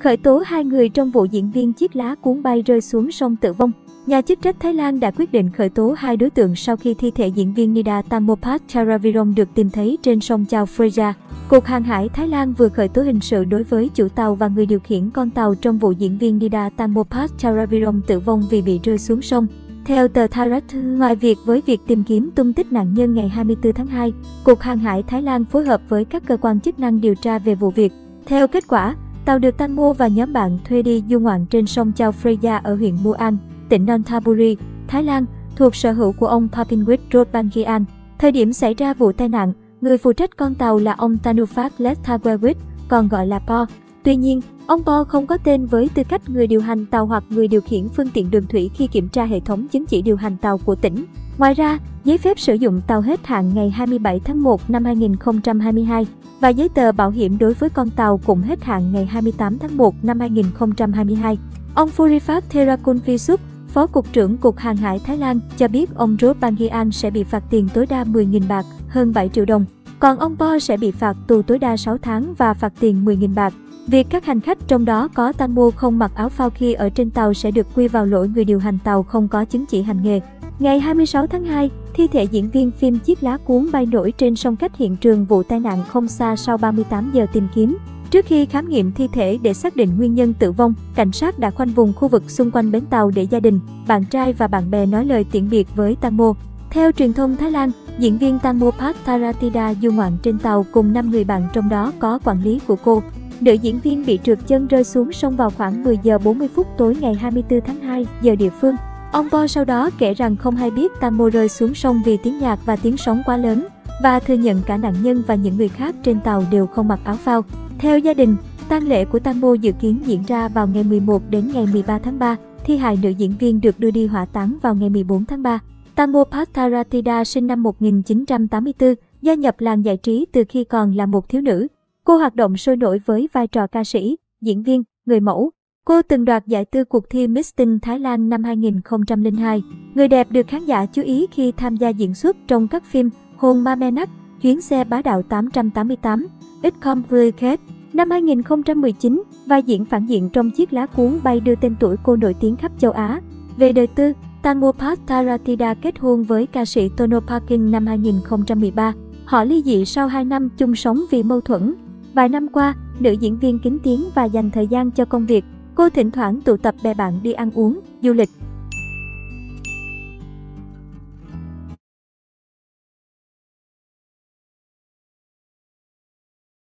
Khởi tố hai người trong vụ diễn viên chiếc lá cuốn bay rơi xuống sông tử vong. Nhà chức trách Thái Lan đã quyết định khởi tố hai đối tượng sau khi thi thể diễn viên Nida Tamopat Charaviron được tìm thấy trên sông Chao Phraya. Cục Hàng hải Thái Lan vừa khởi tố hình sự đối với chủ tàu và người điều khiển con tàu trong vụ diễn viên Nida Tamopat Charaviron tử vong vì bị rơi xuống sông. Theo tờ Tharat, ngoài việc với việc tìm kiếm tung tích nạn nhân ngày 24 tháng 2, Cục Hàng hải Thái Lan phối hợp với các cơ quan chức năng điều tra về vụ việc. Theo kết quả, tàu được Tanmo và nhóm bạn thuê đi du ngoạn trên sông Chao Phraya ở huyện Muang, tỉnh Nonthaburi, Thái Lan, thuộc sở hữu của ông Papinwit Rodbangian. Thời điểm xảy ra vụ tai nạn, người phụ trách con tàu là ông Tanufat Lethawewit, còn gọi là Po. Tuy nhiên, ông Po không có tên với tư cách người điều hành tàu hoặc người điều khiển phương tiện đường thủy khi kiểm tra hệ thống chứng chỉ điều hành tàu của tỉnh. Ngoài ra, giấy phép sử dụng tàu hết hạn ngày 27 tháng 1 năm 2022 và giấy tờ bảo hiểm đối với con tàu cũng hết hạn ngày 28 tháng 1 năm 2022. Ông Furipat Therakun Visup, Phó Cục trưởng Cục Hàng hải Thái Lan, cho biết ông Rob Bangian sẽ bị phạt tiền tối đa 10.000 bạc, hơn 7 triệu đồng. Còn ông Po sẽ bị phạt tù tối đa 6 tháng và phạt tiền 10.000 bạc. Việc các hành khách trong đó có Tanmo không mặc áo phao khi ở trên tàu sẽ được quy vào lỗi người điều hành tàu không có chứng chỉ hành nghề. Ngày 26 tháng 2, thi thể diễn viên phim Chiếc lá cuốn bay nổi trên sông cách hiện trường vụ tai nạn không xa sau 38 giờ tìm kiếm. Trước khi khám nghiệm thi thể để xác định nguyên nhân tử vong, cảnh sát đã khoanh vùng khu vực xung quanh bến tàu để gia đình, bạn trai và bạn bè nói lời tiễn biệt với Tanmo. Theo truyền thông Thái Lan, diễn viên Tanmo Park Taratida du ngoạn trên tàu cùng 5 người bạn trong đó có quản lý của cô. Nữ diễn viên bị trượt chân rơi xuống sông vào khoảng 10 giờ 40 phút tối ngày 24 tháng 2 giờ địa phương. Ông Bo sau đó kể rằng không hay biết Tamo rơi xuống sông vì tiếng nhạc và tiếng sóng quá lớn và thừa nhận cả nạn nhân và những người khác trên tàu đều không mặc áo phao. Theo gia đình, tang lễ của Tamo dự kiến diễn ra vào ngày 11 đến ngày 13 tháng 3. Thi hài nữ diễn viên được đưa đi hỏa táng vào ngày 14 tháng 3. Tamo Pattaratida sinh năm 1984, gia nhập làng giải trí từ khi còn là một thiếu nữ. Cô hoạt động sôi nổi với vai trò ca sĩ, diễn viên, người mẫu. Cô từng đoạt giải tư cuộc thi Miss Teen Thái Lan năm 2002. Người đẹp được khán giả chú ý khi tham gia diễn xuất trong các phim Hồn Ma Menak, Chuyến xe bá đạo 888, It Complicated năm 2019 vai diễn phản diện trong chiếc lá cuốn bay đưa tên tuổi cô nổi tiếng khắp châu Á. Về đời tư, Tanmopat Taratida kết hôn với ca sĩ Tono Parkin năm 2013. Họ ly dị sau 2 năm chung sống vì mâu thuẫn. Vài năm qua, nữ diễn viên kính tiếng và dành thời gian cho công việc. Cô thỉnh thoảng tụ tập bè bạn đi ăn uống, du lịch.